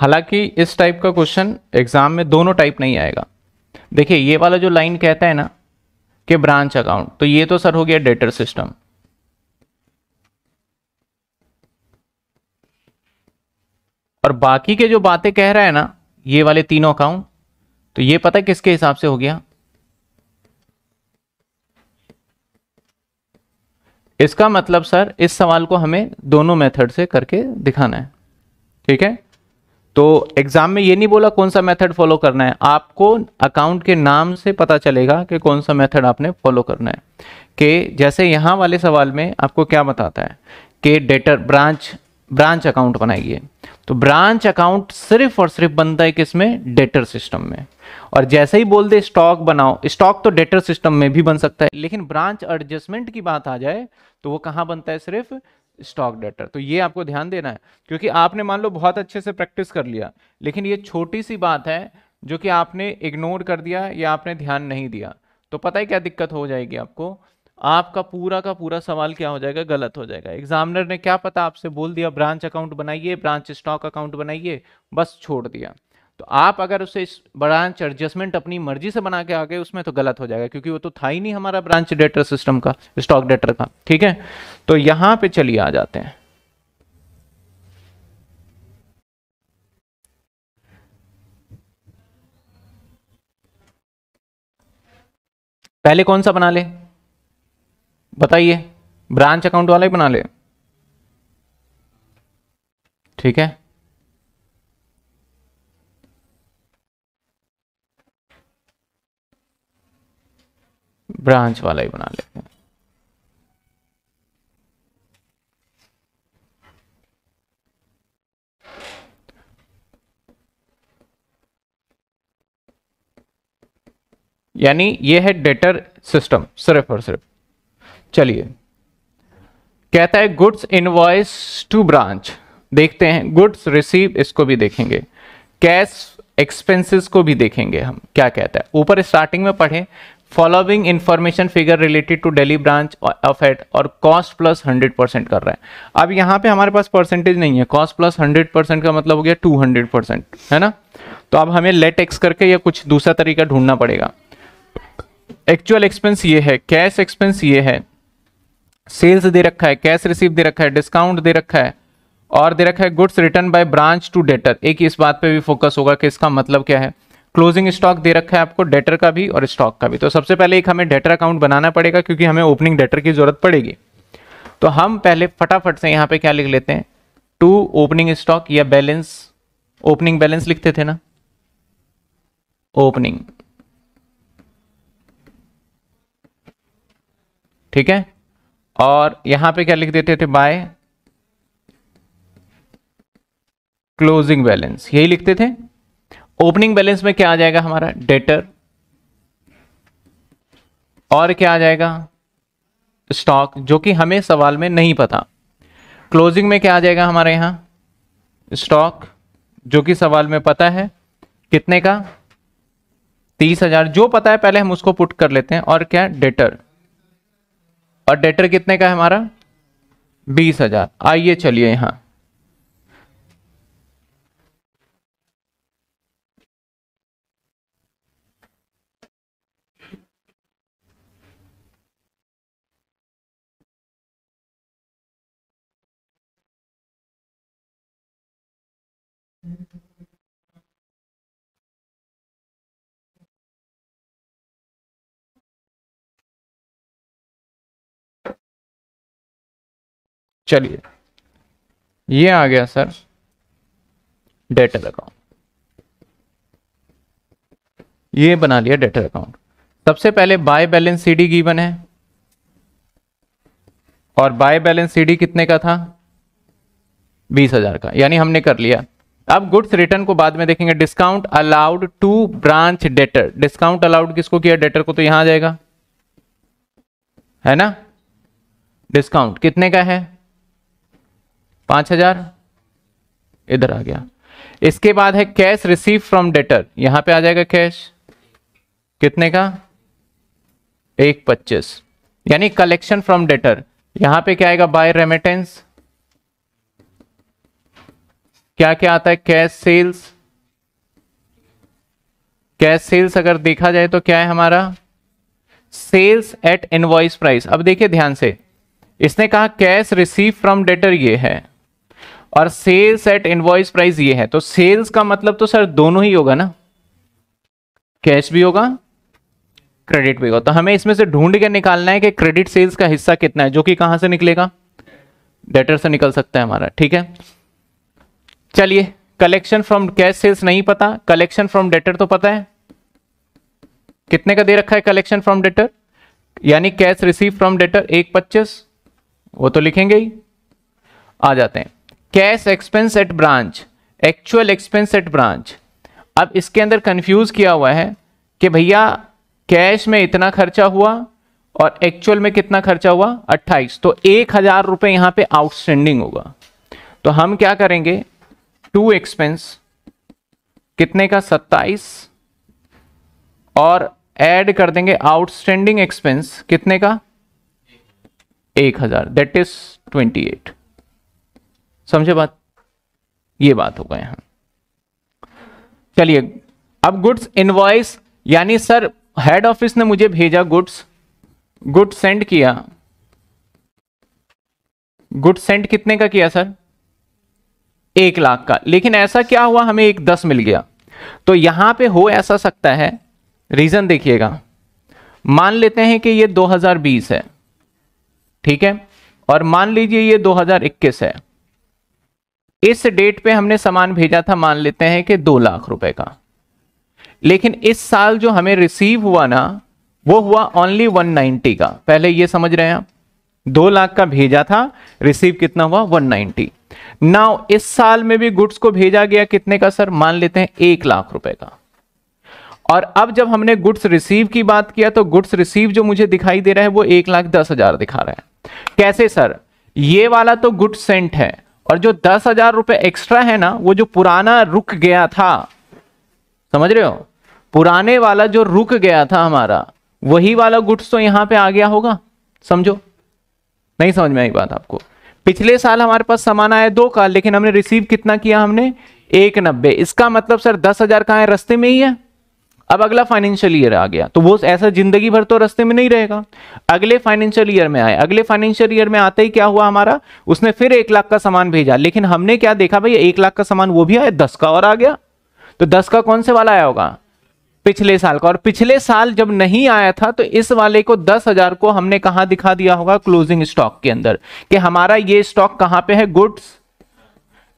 हालाँकि इस टाइप का क्वेश्चन एग्ज़ाम में दोनों टाइप नहीं आएगा। देखिए, ये वाला जो लाइन कहता है ना, कि ब्रांच अकाउंट तो ये तो सर हो गया डेटर सिस्टम और बाकी के जो बातें कह रहा है ना, ये वाले तीनों अकाउंट तो ये पता है किसके हिसाब से हो गया? इसका मतलब सर इस सवाल को हमें दोनों मेथड से करके दिखाना है। ठीक है? तो एग्ज़ाम में ये नहीं बोला कौन सा मेथड फॉलो करना है। आपको अकाउंट के नाम से पता चलेगा कि कौन सा मेथड आपने फॉलो करना है। कि जैसे यहाँ वाले सवाल में आपको क्या बताता है कि डेटर ब्रांच ब्रांच अकाउंट बनाइए। तो ब्रांच अकाउंट सिर्फ़ और सिर्फ़ बनता है किसमें? डेटर सिस्टम में। और जैसे ही बोल दे स्टॉक बनाओ स्टॉक तो डेटर सिस्टम में भी बन सकता है, लेकिन ब्रांच एडजस्टमेंट की बात आ जाए तो वो कहाँ बनता है? सिर्फ़ स्टॉक डेटर तो ये आपको ध्यान देना है, क्योंकि आपने मान लो बहुत अच्छे से प्रैक्टिस कर लिया, लेकिन ये छोटी सी बात है जो कि आपने इग्नोर कर दिया या आपने ध्यान नहीं दिया। तो पता है क्या दिक्कत हो जाएगी आपको? आपका पूरा का पूरा सवाल क्या हो जाएगा? गलत हो जाएगा। एग्जामिनर ने क्या पता आपसे बोल दिया, ब्रांच अकाउंट बनाइए, ब्रांच स्टॉक अकाउंट बनाइए, बस छोड़ दिया। तो आप अगर उसे इस ब्रांच एडजस्टमेंट अपनी मर्ज़ी से बना के आ गए, उसमें तो गलत हो जाएगा, क्योंकि वो तो था ही नहीं हमारा ब्रांच डेटर सिस्टम का, स्टॉक डेटर का, ठीक है? तो यहाँ पे चलिए आ जाते हैं। पहले कौन सा बना ले? बताइए, ब्रांच अकाउंट वाला ही बना ले। ठीक है? ब्रांच वाला ही बना लेते हैं। यानी ये है डेटर सिस्टम सिर्फ़ और सिर्फ़। चलिए। कहता है गुड्स इनवॉइस टू ब्रांच देखते हैं गुड्स रिसीव इसको भी देखेंगे। कैश एक्सपेंसेस को भी देखेंगे हम। क्या कहता है? ऊपर स्टार्टिंग में पढ़े। Following information figure related to daily branch of at और कॉस्ट प्लस हंड्रेड परसेंट कर रहा है। अब यहाँ पे हमारे पास परसेंटेज नहीं है। कॉस्ट प्लस हंड्रेड परसेंट का मतलब हो गया टू हंड्रेड परसेंट है ना? तो अब हमें लेट एक्स करके या कुछ दूसरा तरीका ढूंढना पड़ेगा। एक्चुअल एक्सपेंस ये है कैश एक्सपेंस ये है। सेल्स दे रखा है कैश रिसीव दे रखा है डिस्काउंट दे रखा है और दे रखा है goods return by branch to debtor एक इस बात पे भी फोकस होगा कि इसका मतलब क्या है। क्लोजिंग स्टॉक दे रखा है आपको डेटर का भी और स्टॉक का भी। तो सबसे पहले एक हमें डेटर अकाउंट बनाना पड़ेगा क्योंकि हमें ओपनिंग डेटर की ज़रूरत पड़ेगी। तो हम पहले फटाफट से यहाँ पे क्या लिख लेते हैं? टू ओपनिंग स्टॉक या बैलेंस ओपनिंग बैलेंस लिखते थे ना? ओपनिंग ठीक है? और यहाँ पे क्या लिख देते थे? बाय क्लोजिंग बैलेंस यही लिखते थे? ओपनिंग बैलेंस में क्या आ जाएगा हमारा? डेटर। और क्या आ जाएगा? स्टॉक, जो कि हमें सवाल में नहीं पता। क्लोजिंग में क्या आ जाएगा हमारे यहाँ? स्टॉक, जो कि सवाल में पता है। कितने का? तीस हज़ार। जो पता है, पहले हम उसको पुट कर लेते हैं। और क्या? डेटर। और डेटर कितने का है हमारा? बीस हज़ार। आइए चलिए यहाँ। चलिए। ये आ गया सर डेटर अकाउंट ये बना लिया डेटर अकाउंट सबसे पहले बाय बैलेंस सीडी गिवन है। और बाय बैलेंस सीडी कितने का था? बीस हज़ार का, यानी हमने कर लिया। अब गुड्स रिटर्न को बाद में देखेंगे। Discount allowed to branch debtor discount allowed किसको किया? डेटर को तो यहाँ आ जाएगा। है ना? डिस्काउंट कितने का है? पाँच हज़ार? इधर आ गया। इसके बाद है कैश रिसीव फ्रॉम डेटर यहाँ पे आ जाएगा कैश कितने का? एक पच्चीस। यानी कलेक्शन फ्रॉम डेटर यहाँ पे क्या आएगा? बाय रेमिटेंस क्या क्या आता है? कैश सेल्स कैश सेल्स अगर देखा जाए तो क्या है हमारा? सेल्स एट इनवॉइस प्राइस अब देखिए ध्यान से। इसने कहा कैश रिसीव फ्रॉम डेटर ये है। और सेल्स एट इनवॉइस प्राइस ये है। तो सेल्स का मतलब तो सर दोनों ही होगा ना? कैश भी होगा क्रेडिट भी होगा। तो हमें इसमें से ढूंढ के निकालना है कि क्रेडिट सेल्स का हिस्सा कितना है। जो कि कहाँ से निकलेगा? डेटर से निकल सकता है हमारा, ठीक है? चलिए कलेक्शन फ्रॉम कैश सेल्स नहीं पता। कलेक्शन फ्रॉम डेटर तो पता है? कितने का दे रखा है कलेक्शन फ्रॉम डेटर यानी कैश रिसीव फ्रॉम डेटर एक पच्चीस, वो तो लिखेंगे ही। आ जाते हैं। Cash expense at branch actual expense at branch अब इसके अंदर कंफ्यूज किया हुआ है कि भैया कैश में इतना खर्चा हुआ और एक्चुअल में कितना खर्चा हुआ? 28 तो एक हज़ार रुपए यहाँ पे आउटस्टैंडिंग होगा। तो हम क्या करेंगे? टू एक्सपेंस कितने का? 27 और ऐड कर देंगे आउटस्टैंडिंग एक्सपेंस कितने का? एक हज़ार। दैट इज़ ट्वेंटी एट समझे बात? ये बात हो गए यहाँ चलिए, अब गुड्स इनवॉइस, यानी सर, हेड ऑफ़िस ने मुझे भेजा गुड्स। गुड सेंड किया। गुड सेंड कितने का किया, सर? एक लाख का। लेकिन ऐसा क्या हुआ? हमें एक दस मिल गया। तो यहाँ पे हो ऐसा सकता है। रीजन देखिएगा। मान लेते हैं कि ये 2020 है। ठीक है? और मान लीजिए ये 2021 है। इस डेट पे हमने सामान भेजा था, मान लेते हैं कि दो लाख रुपए का। लेकिन इस साल जो हमें रिसीव हुआ ना, वो हुआ ओनली 190 का। पहले ये समझ रहे हैं आप? दो लाख का भेजा था रिसीव कितना हुआ? 190 नाउ इस साल में भी गुड्स को भेजा गया कितने का सर मान लेते हैं एक लाख रुपए का। और अब जब हमने गुड्स रिसीव की बात किया तो गुड्स रिसीव जो मुझे दिखाई दे रहा है, वो एक लाख दस हज़ार दिखा रहा है। कैसे सर ये वाला तो गुड सेंट है। और जो दस हज़ार रुपए एक्स्ट्रा है ना, वो जो पुराना रुक गया था, समझ रहे हो? पुराने वाला जो रुक गया था हमारा, वही वाला गुड्स तो यहाँ पे आ गया होगा, समझो? नहीं समझ में आई बात आपको। पिछले साल हमारे पास सामान आया दो का, लेकिन हमने रिसीव कितना किया हमने? एक नब्बे। इसका मतलब सर दस हज़ार कहा है? रस्ते में ही है। अब अगला फाइनेंशियल ईयर आ गया। तो वो ऐसा ज़िंदगी भर तो रास्ते में नहीं रहेगा। अगले फाइनेंशियल ईयर में आए अगले फाइनेंशियल ईयर में आते ही क्या हुआ हमारा? उसने फिर एक लाख का सामान भेजा। लेकिन हमने क्या देखा भाई एक लाख का सामान वो भी आया, दस का और आ गया। तो दस का कौन से वाला आया होगा? पिछले साल का। और पिछले साल जब नहीं आया था तो इस वाले को दस हज़ार को हमने कहा दिखा दिया होगा? क्लोजिंग स्टॉक के अंदर। कि हमारा ये स्टॉक कहाँ पे है? गुड्स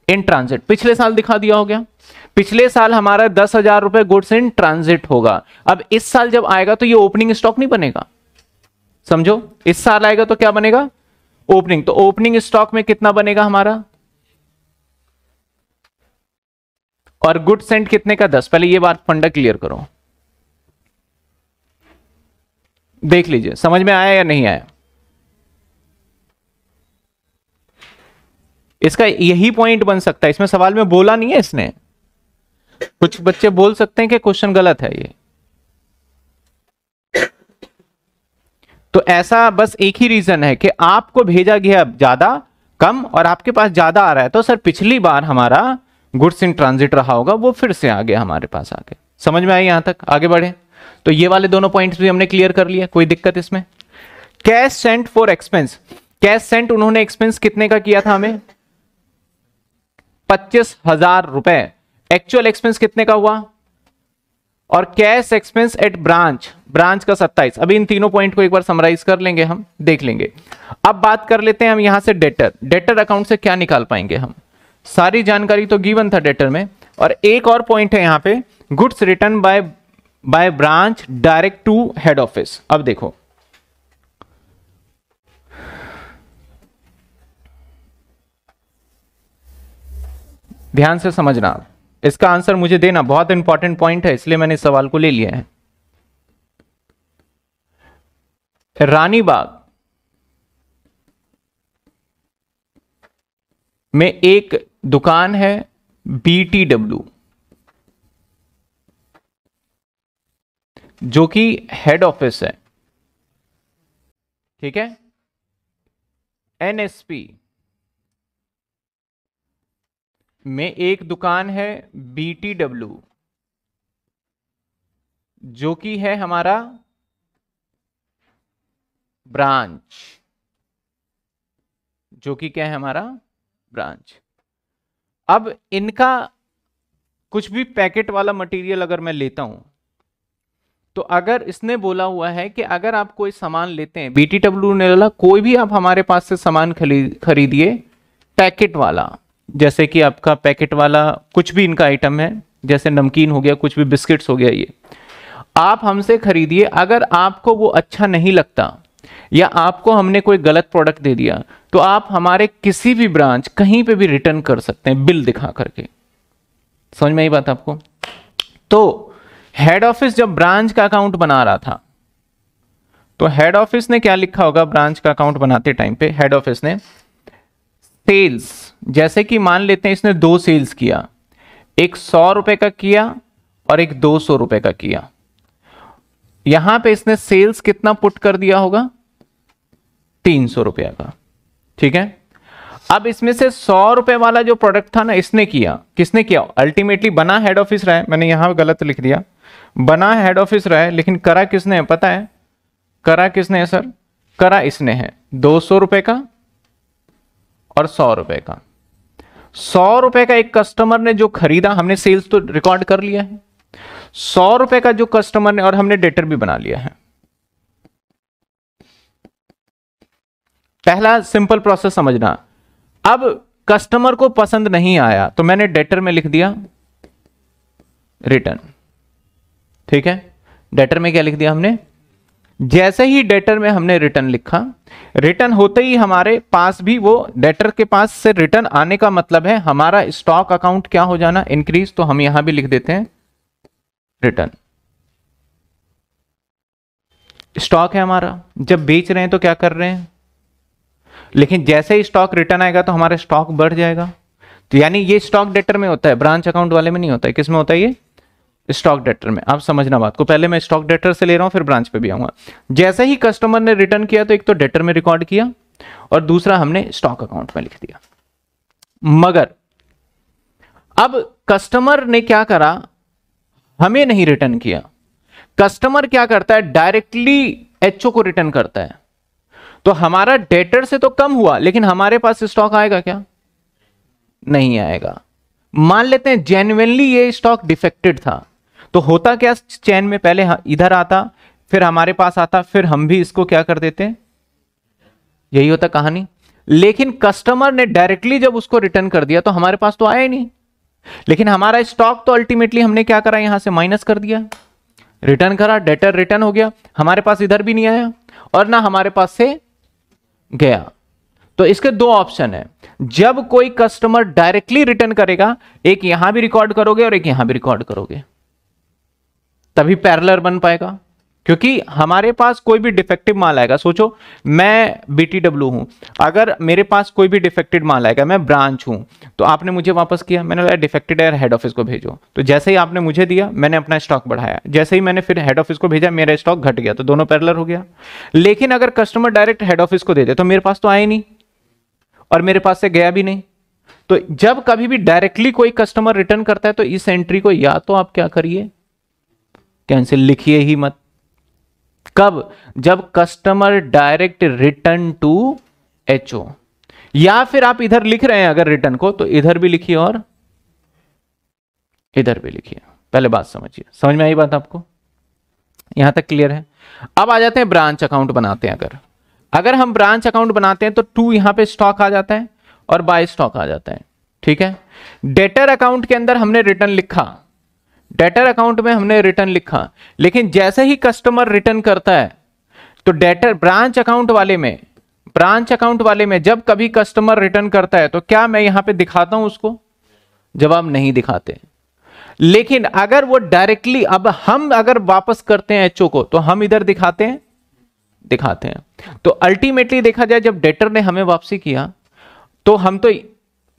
इन ट्रांजिट पिछले साल दिखा दिया हो गया। पिछले साल हमारा दस हज़ार रुपए गुड्स इन ट्रांजिट होगा। अब इस साल जब आएगा तो ये ओपनिंग स्टॉक नहीं बनेगा। समझो? इस साल आएगा तो क्या बनेगा? ओपनिंग तो ओपनिंग स्टॉक में कितना बनेगा हमारा? और गुड सेंट कितने का? दस। पहले ये बात फंडा क्लियर करो। देख लीजिए, समझ में आया या नहीं आया? इसका यही पॉइंट बन सकता है। इसमें सवाल में बोला नहीं है इसने। कुछ बच्चे बोल सकते हैं कि क्वेश्चन गलत है ये? तो ऐसा बस एक ही रीजन है कि आपको भेजा गया ज़्यादा कम और आपके पास ज़्यादा आ रहा है तो सर पिछली बार हमारा गुड्स इन ट्रांजिट रहा होगा, वो फिर से आ गया हमारे पास आके समझ में आई यहाँ तक? आगे बढ़े। तो ये वाले दोनों पॉइंट्स भी हमने क्लियर कर लिया कोई दिक्कत इसमें? Cash sent for expense cash sent उन्होंने एक्सपेंस कितने का किया था हमें? पच्चीस हज़ार रुपए। एक्चुअल एक्सपेंस कितने का हुआ? और cash expense at branch branch का 27 अभी इन तीनों पॉइंट को एक बार समराइज कर लेंगे हम, देख लेंगे। अब बात कर लेते हैं हम यहाँ से डेटर डेटर अकाउंट से क्या निकाल पाएँगे हम? सारी जानकारी तो गिवन था डेटर में। और एक और पॉइंट है यहाँ पे goods return by by branch direct to head office अब देखो। ध्यान से समझना इसका आंसर मुझे देना बहुत इंपॉर्टेंट पॉइंट है, इसलिए मैंने इस सवाल को ले लिया है। रानी बाग में एक दुकान है बीटीडब्ल्यू जो कि हेड ऑफ़िस है। ठीक है? एनएसपी में एक दुकान है बी टी डब्ल्यू जो कि है हमारा ब्रांच, जो कि क्या है हमारा ब्रांच। अब इनका कुछ भी पैकेट वाला मटेरियल अगर मैं लेता हूँ तो अगर इसने बोला हुआ है कि अगर आप कोई सामान लेते हैं बीटी डब्ल्यू ने बोला, कोई भी आप हमारे पास से सामान खरीदिए, पैकेट वाला। जैसे कि आपका पैकेट वाला कुछ भी इनका आइटम है, जैसे नमकीन हो गया, कुछ भी बिस्किट्स हो गया ये। आप हमसे खरीदिए, अगर आपको वो अच्छा नहीं लगता, या आपको हमने कोई गलत प्रोडक्ट दे दिया तो आप हमारे किसी भी ब्रांच कहीं पे भी रिटर्न कर सकते हैं, बिल दिखा करके। समझ में आई बात आपको? तो हेड ऑफ़िस जब ब्रांच का अकाउंट बना रहा था तो हेड ऑफ़िस ने क्या लिखा होगा ब्रांच का अकाउंट बनाते टाइम पे? हेड ऑफ़िस ने सेल्स जैसे कि मान लेते हैं इसने दो सेल्स किया। एक सौ रुपए का किया और एक दो सौ रुपए का किया। यहाँ पे इसने सेल्स कितना पुट कर दिया होगा? तीन सौ रुपया का। ठीक है? अब इसमें से सौ रुपए वाला जो प्रोडक्ट था ना, इसने किया। किसने किया? अल्टीमेटली बना हेड ऑफ़िस रहा है। मैंने यहाँ गलत लिख दिया। बना हेड ऑफ़िस रहा है, लेकिन करा किसने है? पता है? करा किसने है, सर? करा इसने है। दो सौ रुपए का और सौ रुपए का। सौ रुपए का एक कस्टमर ने जो खरीदा, हमने सेल्स तो रिकॉर्ड कर लिया है। सौ रुपए का जो कस्टमर ने और हमने डेटर भी बना लिया है। पहला सिंपल प्रोसेस समझना। अब कस्टमर को पसंद नहीं आया तो मैंने डेटर में लिख दिया रिटर्न ठीक है? डेटर में क्या लिख दिया हमने? जैसे ही डेटर में हमने रिटर्न लिखा रिटर्न होते ही हमारे पास भी वो डेटर के पास से रिटर्न आने का मतलब है, हमारा स्टॉक अकाउंट क्या हो जाना इंक्रीज तो हम यहाँ भी लिख देते हैं रिटर्न स्टॉक है हमारा। जब बेच रहे हैं तो क्या कर रहे हैं? लेकिन जैसे ही स्टॉक रिटर्न आएगा तो हमारा स्टॉक बढ़ जाएगा। तो यानी ये स्टॉक डेटर में होता है ब्रांच अकाउंट वाले में नहीं होता है। किसमें होता है ये? स्टॉक डेटर में। आप समझना बात को। पहले मैं स्टॉक डेटर से ले रहा हूँ, फिर ब्रांच पे भी आऊँगा। जैसे ही कस्टमर ने रिटर्न किया तो एक तो डेटर में रिकॉर्ड किया और दूसरा हमने स्टॉक अकाउंट में लिख दिया। मगर अब कस्टमर ने क्या करा? हमें नहीं रिटर्न किया। कस्टमर क्या करता है? डायरेक्टली एचओ को रिटर्न करता है। तो हमारा डेटर से तो कम हुआ, लेकिन हमारे पास स्टॉक आएगा क्या? नहीं आएगा। मान लेते हैं जेन्युइनली ये स्टॉक डिफेक्टेड था। तो होता क्या चैन में? पहले इधर आता, फिर हमारे पास आता, फिर हम भी इसको क्या कर देते? यही होता कहानी। लेकिन कस्टमर ने डायरेक्टली जब उसको रिटर्न कर दिया तो हमारे पास तो आया ही नहीं। लेकिन हमारा स्टॉक तो अल्टीमेटली हमने क्या करा? यहाँ से माइनस कर दिया। रिटर्न करा, डेटर रिटर्न हो गया। हमारे पास इधर भी नहीं आया और ना हमारे पास से गया। तो इसके दो ऑप्शन है। जब कोई कस्टमर डायरेक्टली रिटर्न करेगा, एक यहाँ भी रिकॉर्ड करोगे और एक यहाँ भी रिकॉर्ड करोगे। तभी पैरलर बन पाएगा। क्योंकि हमारे पास कोई भी डिफेक्टिव माल आएगा, सोचो, मैं बी टी डब्ल्यू हूँ, अगर मेरे पास कोई भी डिफेक्टेड माल आएगा, मैं ब्रांच हूँ तो आपने मुझे वापस किया, मैंने बोला डिफेक्टेड है हेड ऑफ़िस को भेजो। तो जैसे ही आपने मुझे दिया, मैंने अपना स्टॉक बढ़ाया। जैसे ही मैंने फिर हेड ऑफ़िस को भेजा, मेरा स्टॉक घट गया तो दोनों पैरलर हो गया। लेकिन अगर कस्टमर डायरेक्ट हेड ऑफ़िस को दे दे तो मेरे पास तो आए नहीं, और मेरे पास से गया भी नहीं। तो जब कभी भी डायरेक्टली कोई कस्टमर रिटर्न करता है तो इस एंट्री को या तो आप क्या करिए कैंसिल लिखिए ही मत। कब? जब customer direct return to H O या फिर आप इधर लिख रहे हैं अगर रिटर्न को तो इधर भी लिखिए और इधर भी लिखिए। पहले बात समझिए। समझ में आई बात आपको? यहाँ तक क्लियर है? अब आ जाते हैं ब्रांच अकाउंट बनाते हैं अगर। अगर हम ब्रांच अकाउंट बनाते हैं तो टू यहाँ पे स्टॉक आ जाता है और बाय स्टॉक आ जाता है। ठीक है? डेटर अकाउंट के अंदर हमने रिटर्न लिखा। डेटर अकाउंट में हमने रिटर्न लिखा। लेकिन जैसे ही कस्टमर रिटर्न करता है तो डेटर ब्रांच अकाउंट वाले में ब्रांच अकाउंट वाले में जब कभी कस्टमर रिटर्न करता है तो क्या मैं यहाँ पे दिखाता हूँ उसको? जवाब नहीं दिखाते। लेकिन अगर वो डायरेक्टली अब हम अगर वापस करते हैं एचओ को तो हम इधर दिखाते हैं? दिखाते हैं। तो अल्टीमेटली देखा जाए, जब डेटर ने हमें वापसी किया तो हम तो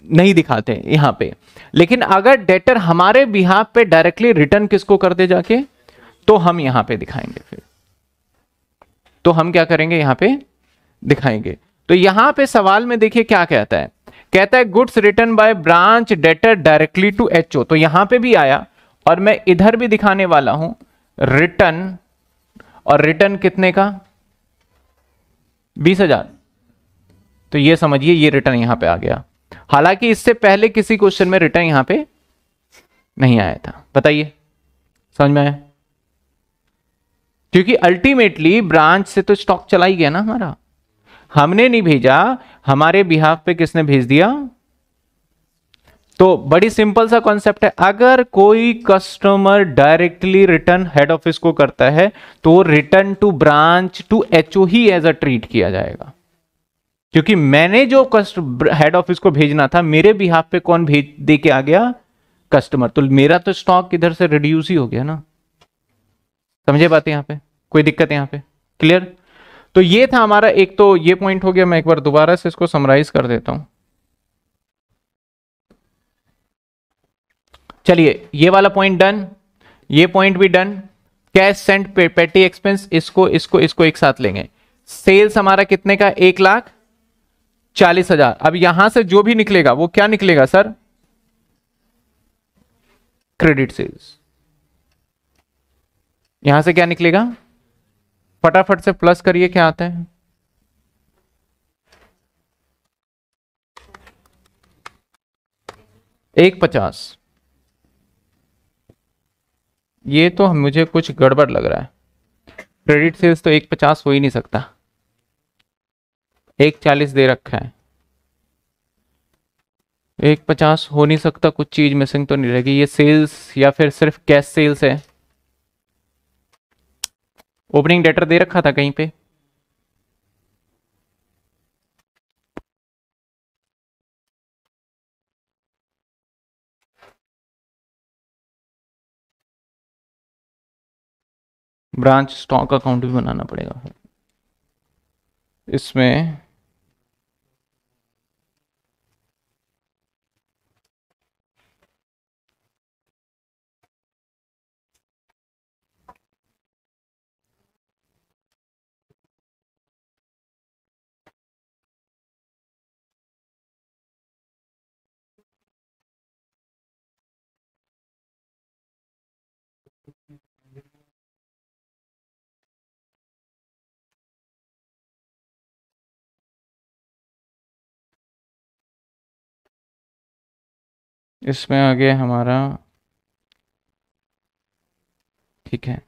नहीं दिखाते यहाँ पे। लेकिन अगर डेटर हमारे बिहार पे डायरेक्टली रिटर्न किसको कर दे जाके? तो हम यहाँ पे दिखाएँगे फिर। तो हम क्या करेंगे? यहाँ पे दिखाएँगे। तो यहाँ पे सवाल में देखिए क्या कहता है। कहता है goods return by branch debtor directly to HO तो यहाँ पे भी आया और मैं इधर भी दिखाने वाला हूँ। रिटर्न और रिटर्न कितने का? बीस हज़ार। तो ये समझिए, ये रिटर्न यहाँ पे आ गया। हालाँकि इससे पहले किसी क्वेश्चन में रिटर्न यहाँ पे नहीं आया था। बताइए। समझ में आया? क्योंकि अल्टीमेटली ब्रांच से तो स्टॉक चला ही गया ना हमारा। हमने नहीं भेजा, हमारे बिहाफ पे किसने भेज दिया? तो बड़ी सिंपल सा कॉन्सेप्ट है। अगर कोई customer directly return head office को करता है तो return to branch to HO he as a treat किया जाएगा। क्योंकि मैंने जो कस्ट हेड ऑफ़िस को भेजना था, मेरे बिहाफ पे कौन भेज दे के आ गया? कस्टमर तो मेरा तो स्टॉक इधर से रिड्यूस ही हो गया ना। समझे बात यहाँ पे? कोई दिक्कत यहाँ पे? क्लियर तो ये था हमारा, एक तो ये पॉइंट हो गया, मैं एक बार दोबारा से इसको समराइज कर देता हूँ। चलिए, ये वाला पॉइंट डन ये पॉइंट भी done cash sent petty expense इसको इसको इसको एक साथ लेंगे। सेल्स हमारा कितने का? एक लाख। चालीस हज़ार। अब यहाँ से जो भी निकलेगा, वो क्या निकलेगा, सर? क्रेडिट सेल्स यहाँ से क्या निकलेगा? फटाफट से प्लस करिए, क्या आता है? एक पचास। ये तो मुझे कुछ गड़बड़ लग रहा है। क्रेडिट सेल्स तो एक पचास हो ही नहीं सकता। एक चालीस दे रखा है। एक पचास हो नहीं सकता कुछ चीज़ मिसिंग तो नहीं रहेगी। ये सेल्स या फिर सिर्फ़ कैश सेल्स है। ओपनिंग डेटर दे रखा था कहीं पे। ब्रांच स्टॉक अकाउंट भी बनाना पड़ेगा। इसमें इसमें आ गया हमारा ठीक है।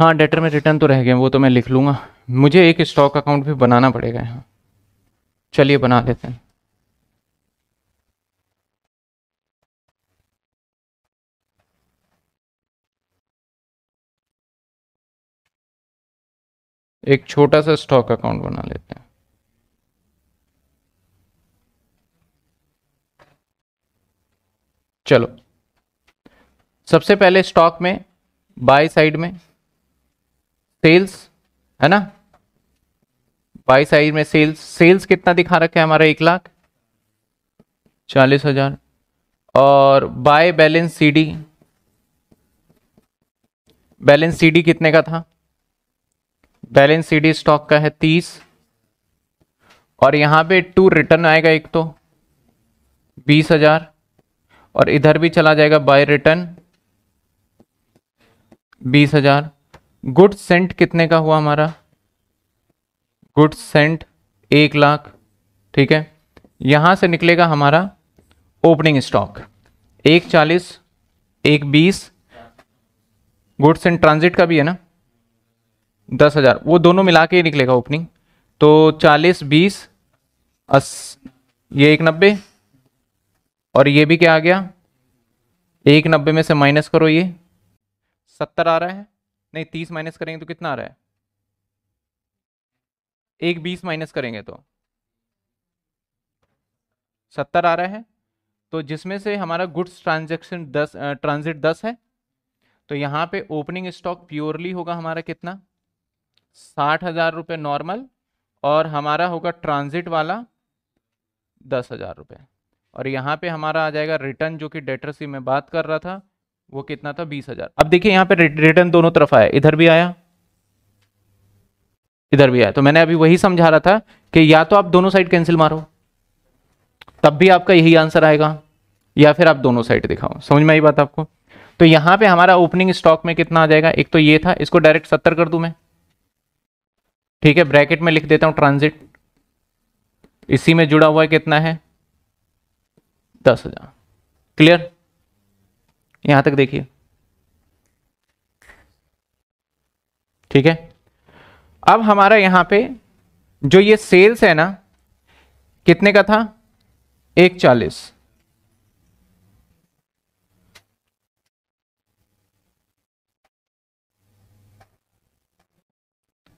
हाँ डेटर में रिटर्न तो रह गए, वो तो मैं लिख लूँगा। मुझे एक स्टॉक अकाउंट भी बनाना पड़ेगा यहाँ। चलिए, बना लेते हैं। एक छोटा सा स्टॉक अकाउंट बना लेते हैं। चलो। सबसे पहले स्टॉक में बाय साइड में सेल्स है ना? बाय साइड में सेल्स सेल्स कितना दिखा रखा हमारा एक लाख? चालीस हज़ार। और by balance CD balance CD कितने का था? बैलेंस सीडी स्टॉक का है तीस। और यहाँ पे टू रिटर्न आएगा एक तो बीस हज़ार। और इधर भी चला जाएगा बाय रिटर्न बीस हज़ार। गुड सेंट कितने का हुआ हमारा? गुड सेंट एक लाख, ठीक है? यहाँ से निकलेगा हमारा ओपनिंग स्टॉक। एक चालीस, एक बीस। गुड्स एंड ट्रांजिट का भी है ना? दस हज़ार। वो दोनों मिला के ही निकलेगा ओपनिंग। तो चालीस, बीस, अस, ये एक नब्बे। और ये भी क्या आ गया? एक नब्बे में से माइनस करो ये। सत्तर आ रहा है, नहीं, तीस माइनस करेंगे तो कितना आ रहा है? एक बीस माइनस करेंगे तो। सत्तर आ रहा है तो जिसमें से हमारा गुड्स ट्रांजेक्शन दस ट्रांजिट दस है तो यहाँ पे ओपनिंग स्टॉक प्योरली होगा हमारा कितना? साठ हज़ार रुपये नॉर्मल, और हमारा होगा ट्रांजिट वाला दस हज़ार रुपये। और यहाँ पे हमारा आ जाएगा रिटर्न, जो कि डेटर से मैं बात कर रहा था वो कितना था? बीस हज़ार। अब देखिए, यहाँ पे रिटर्न दोनों तरफ़ आया। इधर भी आया, इधर भी आया। तो मैंने अभी वही समझा रहा था कि या तो आप दोनों साइड कैंसिल मारो, तब भी आपका यही आंसर आएगा, या फिर आप दोनों साइड दिखाओ। समझ में आई बात आपको? तो यहाँ पे हमारा ओपनिंग स्टॉक में कितना आ जाएगा? एक तो ये था, इसको डायरेक्ट सत्तर कर दू मैं। ठीक है, ब्रैकेट में लिख देता हूँ, ट्रांजिट। इसी में जुड़ा हुआ कितना है? दस हज़ार। क्लियर? यहाँ तक देखिए। ठीक है? अब हमारा यहाँ पे जो ये सेल्स है ना, कितने का था? एक चालीस।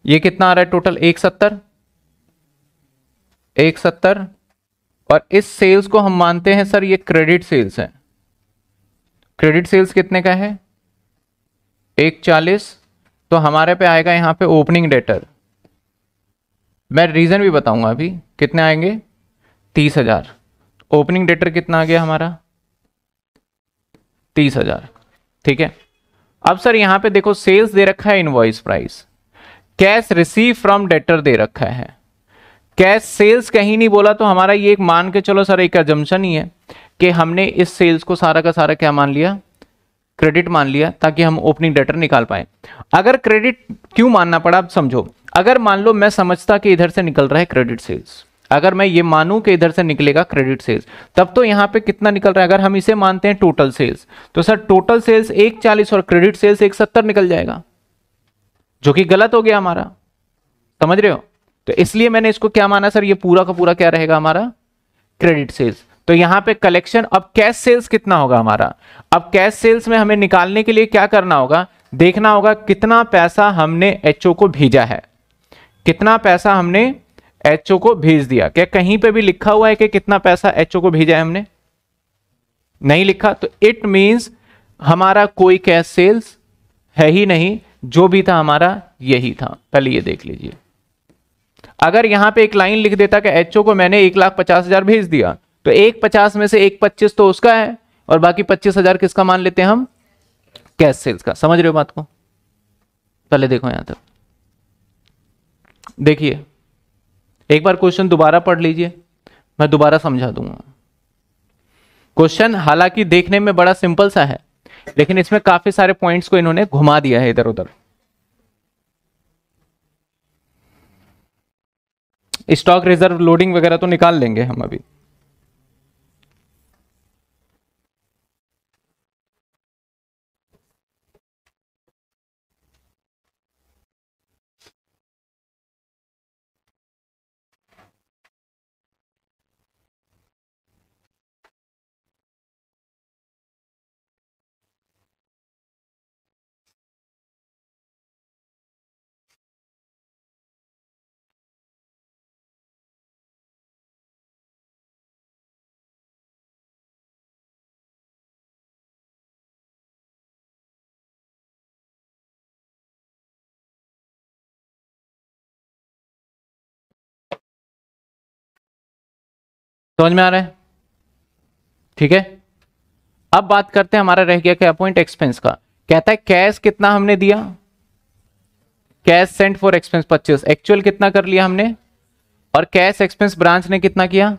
ये कितना आ रहा है टोटल एक सत्तर। एक सत्तर। और इस सेल्स को हम मानते हैं, सर, ये क्रेडिट सेल्स है। क्रेडिट सेल्स कितने का है? एक चालीस। तो हमारे पे आएगा यहाँ पे ओपनिंग डेटर। मैं रीजन भी बताऊँगा अभी। कितने आएँगे? तीस हज़ार। ओपनिंग डेटर कितना आ गया हमारा? तीस हज़ार। ठीक है? अब सर यहाँ पे देखो, सेल्स दे रखा है invoice price cash receive from debtor दे रखा है। कैश सेल्स कहीं नहीं बोला तो हमारा ये एक मान के चलो सर, एक एजम्पन ही है। कि हमने इस सेल्स को सारा का सारा क्या मान लिया? क्रेडिट मान लिया ताकि हम ओपनिंग डेटर निकाल पाए। अगर क्रेडिट क्यों मानना पड़ा, आप समझो। अगर मान लो मैं समझता कि इधर से निकल रहा है क्रेडिट सेल्स अगर मैं ये मानूं कि इधर से निकलेगा क्रेडिट सेल्स तब तो यहाँ पे कितना निकल रहा है? अगर हम इसे मानते हैं टोटल सेल्स तो सर टोटल सेल्स एक चालीस और क्रेडिट सेल्स एक सत्तर निकल जाएगा, जो कि गलत हो गया हमारा। समझ रहे हो? तो इसलिए मैंने इसको क्या माना, सर? ये पूरा का पूरा क्या रहेगा हमारा? क्रेडिट सेल्स तो यहाँ पे कलेक्शन अब कैश सेल्स कितना होगा हमारा? अब कैश सेल्स में हमें निकालने के लिए क्या करना होगा? देखना होगा कितना पैसा हमने एचओ को भेजा है। कितना पैसा हमने एचओ को भेज दिया। क्या कहीं पे भी लिखा हुआ है कि कितना पैसा एचओ को भेजा है हमने? नहीं लिखा तो इट मींस हमारा कोई कैश सेल्स है ही नहीं, जो भी था हमारा यही था। पहले ये देख लीजिए। अगर यहाँ पे एक लाइन लिख देता कि एचओ को मैंने एक लाख पचास हज़ार भेज दिया तो एक पचास में से एक पच्चीस तो उसका है, और बाकी पच्चीस हज़ार किसका मान लेते हैं हम? कैश सेल्स का। समझ रहे हो बात को? पहले देखो यहाँ तक। देखिए, एक बार क्वेश्चन दोबारा पढ़ लीजिए, मैं दोबारा समझा दूँगा। क्वेश्चन हालाँकि देखने में बड़ा सिंपल सा है, लेकिन इसमें काफ़ी सारे पॉइंट्स को इन्होंने घुमा दिया है इधर उधर। स्टॉक रिज़र्व लोडिंग वगैरह तो निकाल लेंगे हम अभी। समझ में आ रहा है? ठीक है? अब बात करते हैं हमारा रह गया क्या पॉइंट एक्सपेंस का। कहता है कैश कितना हमने दिया? कैश सेंट फॉर एक्सपेंस पच्चीस एक्चुअल कितना कर लिया हमने? और कैश एक्सपेंस ब्रांच ने कितना किया?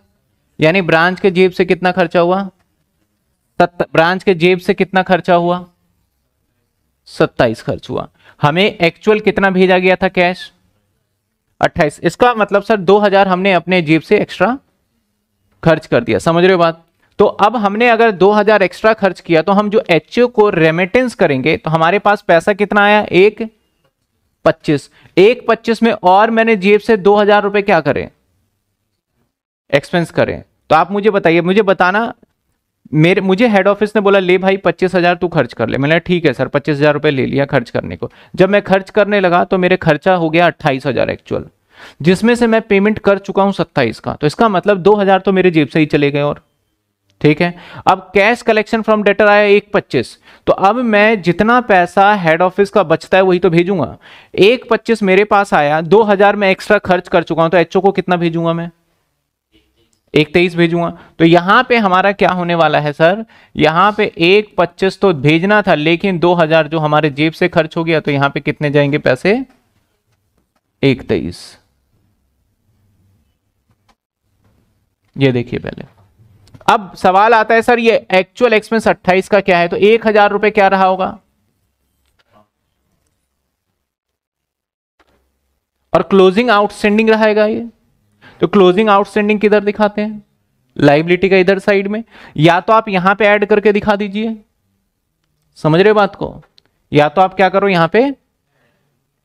यानी ब्रांच के जेब से कितना खर्चा हुआ? ब्रांच के जेब से कितना खर्चा हुआ? सत्ताईस खर्च हुआ। हमें एक्चुअल कितना भेजा गया था कैश अट्ठाईस। इसका मतलब सर, दो हज़ार हमने अपने जेब से एक्स्ट्रा खर्च कर दिया। समझ रहे हो बात? तो अब हमने अगर 2000 एक्स्ट्रा खर्च किया तो हम जो एचओ को रेमिटेंस करेंगे तो हमारे पास पैसा कितना आया? एक, पच्चीस। एक, पच्चीस में और मैंने जेब से दो हज़ार रुपए क्या करें? एक्सपेंस करें। तो आप मुझे बताइए, मुझे बताना, मेरे, मुझे हेड ऑफ़िस ने बोला, ले भाई, पच्चीस हज़ार तू खर्च कर ले। मैंने ठीक है सर, पच्चीस हज़ार रुपये ले लिया खर्च करने को। जब मैं खर्च करने लगा तो मेरे खर्चा हो गया अट्ठाईस हज़ार एक्चुअल जिसमें से मैं पेमेंट कर चुका हूँ सत्ताईस का। तो इसका मतलब दो हज़ार तो मेरे जेब से ही चले गए और। ठीक है? अब कैश कलेक्शन फ्रॉम डेटर आया एक पच्चीस। तो अब मैं जितना पैसा हेड ऑफ़िस का बचता है वही तो भेजूँगा। एक पच्चीस मेरे पास आया, दो हज़ार मैं एक्स्ट्रा खर्च कर चुका हूँ तो एचओ को कितना भेजूँगा मैं? एक तेईस भेजूँगा। तो यहाँ पे हमारा क्या होने वाला है सर? यहाँ पे एक पच्चीस तो भेजना था, लेकिन दो हज़ार जो हमारे जेब से खर्च हो गया तो यहाँ पे कितने जाएँगे पैसे? एक तेईस। ये देखिए पहले। अब सवाल आता है, सर, ये एक्चुअल एक्सपेंस 28 का क्या है? तो एक हज़ार रुपए क्या रहा होगा? और क्लोजिंग आउटस्टैंडिंग रहेगा ये। तो क्लोजिंग आउटस्टैंडिंग किधर दिखाते हैं? लाइबिलिटी का इधर साइड में। या तो आप यहाँ पे ऐड करके दिखा दीजिए। समझ रहे बात को? या तो आप क्या करो, यहाँ पे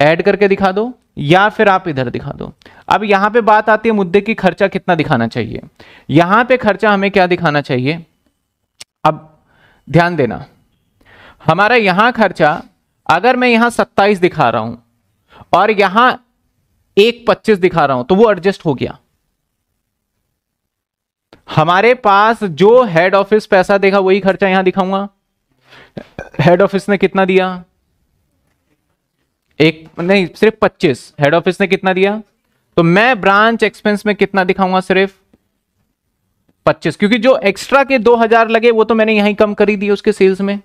ऐड करके दिखा दो। या फिर आप इधर दिखा दो। अब यहाँ पे बात आती है मुद्दे की खर्चा कितना दिखाना चाहिए। यहाँ पे खर्चा हमें क्या दिखाना चाहिए? अब ध्यान देना। हमारा यहाँ खर्चा, अगर मैं यहाँ सत्ताईस दिखा रहा हूँ और यहाँ एक पच्चीस दिखा रहा हूँ तो वो एडजस्ट हो गया। हमारे पास जो हेड ऑफ़िस पैसा देगा, वही खर्चा यहाँ दिखाऊँगा। हेड ऑफ़िस ने कितना दिया? एक, नहीं, सिर्फ़ पच्चीस। हेड ऑफ़िस ने कितना दिया? तो मैं ब्रांच एक्सपेंस में कितना दिखाऊँगा सिर्फ़? पच्चीस। क्योंकि जो एक्स्ट्रा के दो हज़ार लगे, वो तो मैंने यहीं कम करी दी उसके सेल्स में।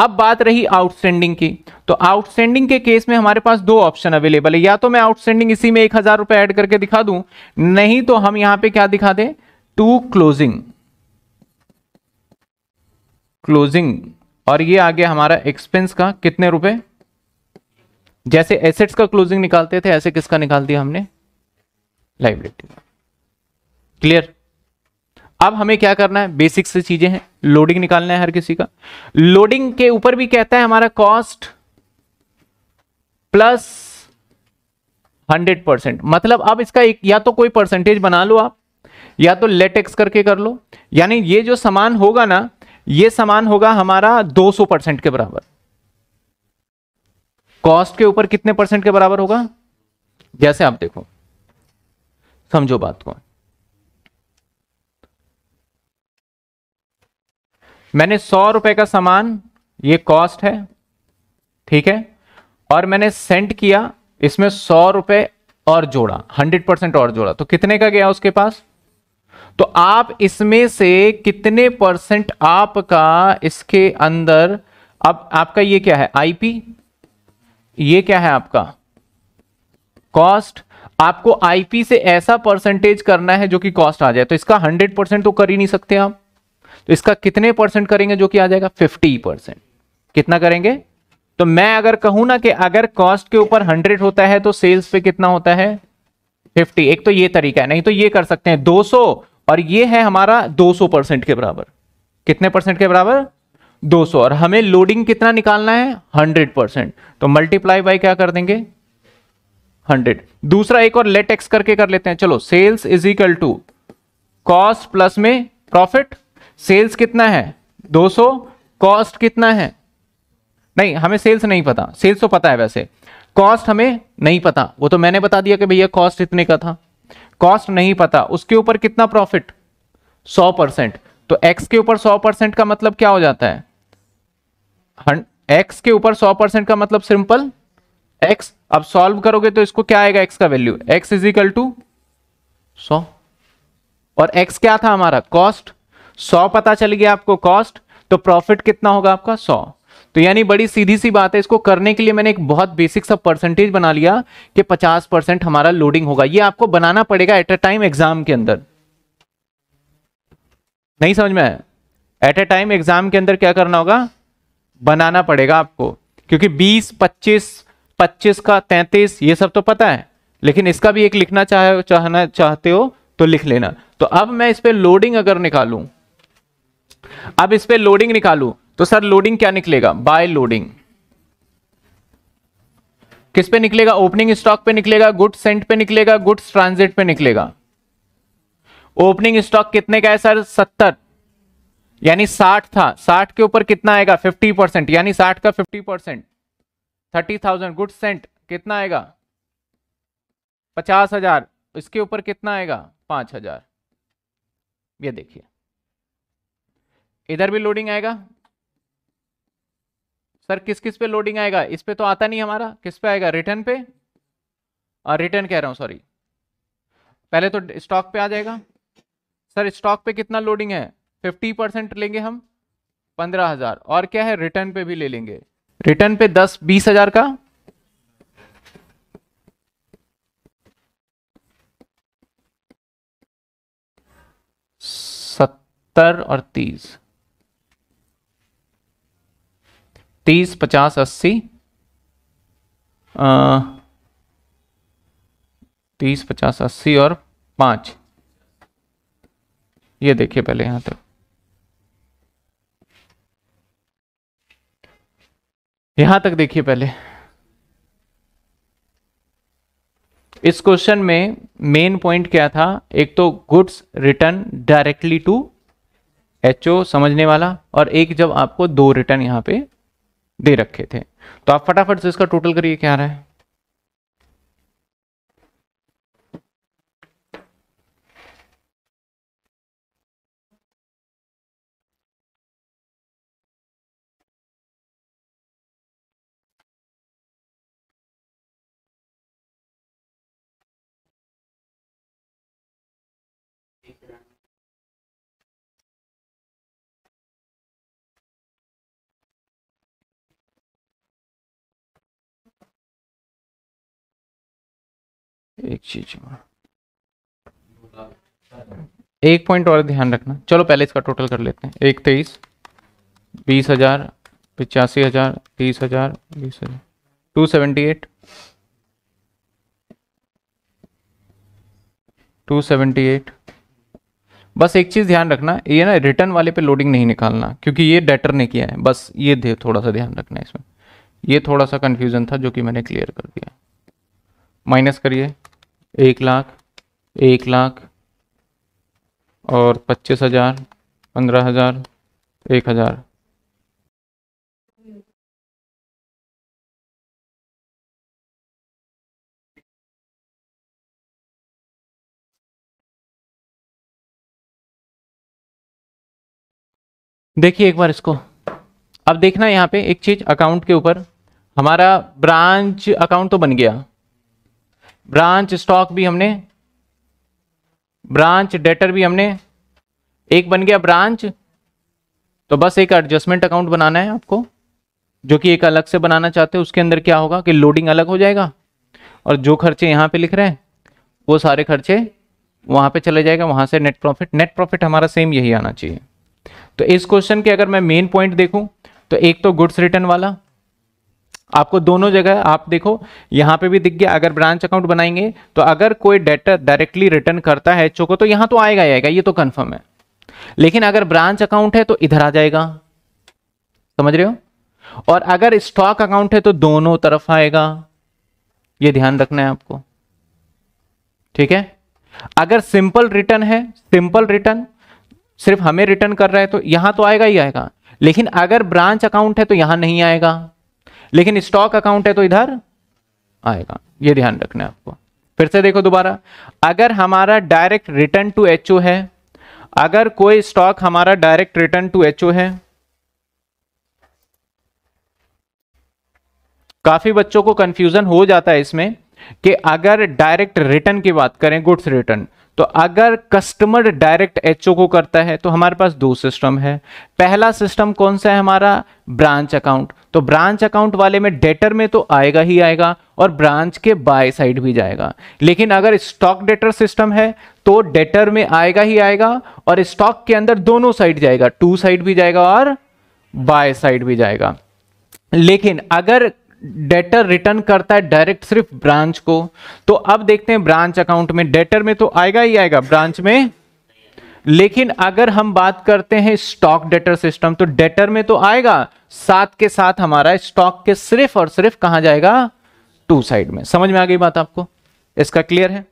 अब बात रही आउटस्टैंडिंग की। तो आउटस्टैंडिंग के केस में हमारे पास दो ऑप्शन अवेलेबल है। या तो मैं आउटस्टैंडिंग इसी में एक हज़ार रुपए ऐड करके दिखा दूँ, नहीं तो हम यहाँ पे क्या दिखा दें? टू क्लोजिंग क्लोजिंग और ये आ गया हमारा एक्सपेंस का कितने रुपए? जैसे एसेट्स का क्लोजिंग निकालते थे, ऐसे किसका निकाल दिया हमने? लाइबिलिटी क्लियर अब हमें क्या करना है? बेसिक से चीज़ें हैं। लोडिंग निकालना है हर किसी का। लोडिंग के ऊपर भी कहता है हमारा कॉस्ट प्लस हंड्रेड परसेंट मतलब अब इसका एक, या तो कोई परसेंटेज बना लो आप, या तो लेट एक्स करके कर लो। यानी ये जो सामान होगा ना, ये सामान होगा हमारा 200 परसेंट के बराबर। कॉस्ट के ऊपर कितने परसेंट के बराबर होगा? जैसे आप देखो, समझो बात को। मैंने सौ रुपए का सामान, ये कॉस्ट है, ठीक है, और मैंने सेंड किया, इसमें सौ रुपए और जोड़ा, हंड्रेड परसेंट और जोड़ा। तो कितने का गया उसके पास? तो आप इसमें से कितने परसेंट आपका, इसके अंदर, अब आपका ये क्या है, आईपी? ये क्या है आपका? कॉस्ट आपको आईपी से ऐसा परसेंटेज करना है जो कि कॉस्ट आ जाए। तो इसका हंड्रेड परसेंट तो कर ही नहीं सकते आप। तो इसका कितने परसेंट करेंगे जो कि आ जाएगा? फिफ्टी परसेंट कितना करेंगे? तो मैं अगर कहूँ ना कि अगर कॉस्ट के ऊपर हंड्रेड होता है तो सेल्स पे कितना होता है? फिफ्टी एक तो ये तरीका है, नहीं तो ये कर सकते हैं। दो सौ और ये है हमारा दो सौ परसेंट के बराबर। कितने परसेंट के बराबर? 200 और हमें लोडिंग कितना निकालना है? 100 परसेंट तो मल्टीप्लाई बाई क्या कर देंगे? 100 दूसरा एक और लेट एक्स करके कर लेते हैं। चलो sales is equal to cost plus में प्रॉफिट सेल्स कितना है? 200 कॉस्ट कितना है? नहीं, हमें सेल्स नहीं पता। सेल्स तो पता है वैसे। कॉस्ट हमें नहीं पता। वो तो मैंने बता दिया कि भैया कॉस्ट इतने का था। कॉस्ट नहीं पता। उसके ऊपर कितना प्रॉफिट 100 परसेंट तो एक्स के ऊपर 100 परसेंट का मतलब क्या हो जाता है? एक्स के ऊपर सौ परसेंट का मतलब सिंपल। एक्स अब सॉल्व करोगे तो इसको क्या आएगा? एक्स का value. X is equal to सौ। और एक्स क्या था हमारा? कॉस्ट सौ पता चल गया आपको कॉस्ट तो प्रॉफिट कितना होगा आपका? सौ। तो यानी बड़ी सीधी सी बात है, इसको करने के लिए मैंने एक बहुत बेसिक सा परसेंटेज बना लिया कि 50 परसेंट हमारा लोडिंग होगा। ये आपको बनाना पड़ेगा एट अ टाइम एग्ज़ाम के अंदर। नहीं समझ में आया? एट अ टाइम एग्ज़ाम के अंदर क्या करना होगा? बनाना पड़ेगा आपको। क्योंकि 20, 25, 25 का 33 ये सब तो पता है। लेकिन इसका भी एक लिखना चाह चाहना चाहते हो तो लिख लेना। तो अब मैं इस पर लोडिंग अगर निकालूं अब इस पर लोडिंग निकालूं तो सर लोडिंग क्या निकलेगा? बाय लोडिंग किस पे निकलेगा? ओपनिंग स्टॉक पे निकलेगा गुड्स सेंट पे निकलेगा गुड्स ट्रांजिट पे निकलेगा। ओपनिंग स्टॉक कितने का है सर? सत्तर। यानी साठ था। साठ के ऊपर कितना आएगा? फिफ्टी परसेंट यानी साठ का fifty percent thirty thousand good sent कितना आएगा? पचास हज़ार। इसके ऊपर कितना आएगा? पाँच हज़ार। ये देखिए। इधर भी लोडिंग आएगा। सर, किस किस पे लोडिंग आएगा? इस पे तो आता नहीं हमारा। किस पे आएगा? रिटर्न पे? और रिटर्न कह रहा हूँ सॉरी पहले तो स्टॉक पे आ जाएगा। सर स्टॉक पे कितना लोडिंग है? फिफ्टी परसेंट लेंगे हम, पंद्रह हज़ार। और क्या है रिटर्न पे भी ले लेंगे। रिटर्न पे दस, बीस हज़ार का। सत्तर और तीस। तीस, पचास, अस्सी। तीस, पचास, अस्सी और पाँच। ये देखिए पहले यहाँ तक। यहाँ तक देखिए पहले। इस क्वेश्चन में मेन पॉइंट क्या था? एक तो goods return directly to HO समझने वाला और एक जब आपको दो रिटर्न यहाँ पे दे रखे थे। तो आप फटाफट से इसका टोटल करिए, क्या आ रहा है? एक चीज़ एक पॉइंट और ध्यान रखना। चलो पहले इसका टोटल कर लेते हैं। एक तेईस, बीस हज़ार, पिचासी हज़ार, तीस हज़ार, बीस हज़ार। Two seventy eight two seventy eight बस एक चीज़ ध्यान रखना, ये ना रिटर्न वाले पे लोडिंग नहीं निकालना, क्योंकि ये डेटर ने किया है। बस ये दे थोड़ा सा ध्यान रखना इसमें। ये थोड़ा सा कन्फ्यूज़न था जो कि मैंने क्लियर कर दिया। माइनस करिए। एक लाख एक लाख और पच्चीस हज़ार, पंद्रह हज़ार, एक हज़ार। देखिए एक बार इसको। अब देखना यहाँ पे एक चीज़ अकाउंट के ऊपर। हमारा ब्रांच अकाउंट तो बन गया। ब्रांच स्टॉक भी हमने, ब्रांच डेटर भी हमने, एक बन गया ब्रांच तो बस एक एडजस्टमेंट अकाउंट बनाना है आपको, जो कि एक अलग से बनाना चाहते हो, उसके अंदर क्या होगा कि लोडिंग अलग हो जाएगा, और जो खर्चे यहाँ पे लिख रहे हैं, वो सारे खर्चे वहाँ पे चले जाएगा, वहाँ से नेट प्रॉफिट नेट प्रॉफिट हमारा सेम यही आना चाहिए। तो इस क्वेश्चन के अगर मैं मेन पॉइंट देखूँ तो एक तो गुड्स रिटर्न वाला आपको दोनों जगह आप देखो, यहाँ पे भी दिख गया, अगर ब्रांच अकाउंट बनाएँगे तो अगर कोई डेटर डायरेक्टली रिटर्न करता है एचओ को तो यहाँ तो आएगा आएगा, ये तो कंफर्म है। लेकिन अगर ब्रांच अकाउंट है तो इधर आ जाएगा। समझ रहे हो? और अगर स्टॉक अकाउंट है तो दोनों तरफ़ आएगा। ये ध्यान रखना है आपको। ठीक है? अगर सिंपल रिटर्न है सिंपल रिटर्न सिर्फ़ हमें रिटर्न कर रहा है तो यहाँ तो आएगा ही आएगा। लेकिन अगर ब्रांच अकाउंट है तो यहाँ नहीं आएगा। लेकिन स्टॉक अकाउंट है तो इधर आएगा। ये ध्यान रखना है आपको। फिर से देखो दोबारा। अगर हमारा डायरेक्ट रिटर्न टू एचओ है, अगर कोई स्टॉक हमारा डायरेक्ट रिटर्न टू एचओ है, काफ़ी बच्चों को कंफ्यूजन हो जाता है इसमें कि अगर डायरेक्ट रिटर्न की बात करें गुड्स रिटर्न तो अगर कस्टमर डायरेक्ट एचओ को करता है तो हमारे पास दो सिस्टम है। पहला सिस्टम कौन सा है? हमारा ब्रांच अकाउंट तो ब्रांच अकाउंट वाले में डेटर में तो आएगा ही आएगा और ब्रांच के बाय साइड भी जाएगा। लेकिन अगर स्टॉक डेटर सिस्टम है तो डेटर में आएगा ही आएगा और स्टॉक के अंदर दोनों साइड जाएगा। टू साइड भी जाएगा और बाय साइड भी जाएगा। लेकिन अगर डेटर रिटर्न करता है डायरेक्ट सिर्फ़ ब्रांच को तो अब देखते हैं ब्रांच अकाउंट में डेटर में तो आएगा ही आएगा। ब्रांच में लेकिन अगर हम बात करते हैं स्टॉक डेटर सिस्टम तो डेटर में तो आएगा। साथ के साथ हमारा स्टॉक के सिर्फ़ और सिर्फ़ कहाँ जाएगा? टू साइड में। समझ में आ गई बात आपको? इसका क्लियर है?